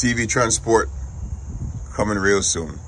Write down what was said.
TV Transport coming real soon.